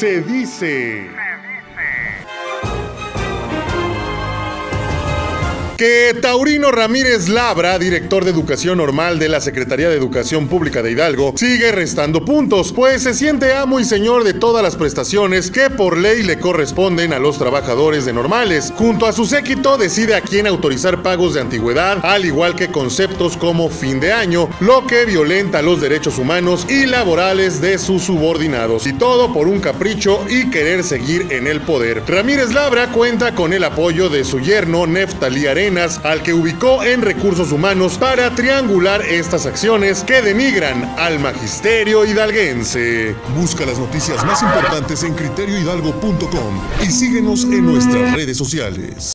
Se dice. Que Taurino Ramírez Labra, director de Educación Normal de la Secretaría de Educación Pública de Hidalgo, sigue restando puntos, pues se siente amo y señor de todas las prestaciones que por ley le corresponden a los trabajadores de normales. Junto a su séquito decide a quién autorizar pagos de antigüedad, al igual que conceptos como fin de año, lo que violenta los derechos humanos y laborales de sus subordinados. Y todo por un capricho y querer seguir en el poder. Ramírez Labra cuenta con el apoyo de su yerno Neftalí Arena al que ubicó en recursos humanos para triangular estas acciones que denigran al magisterio hidalguense. Busca las noticias más importantes en criteriohidalgo.com y síguenos en nuestras redes sociales.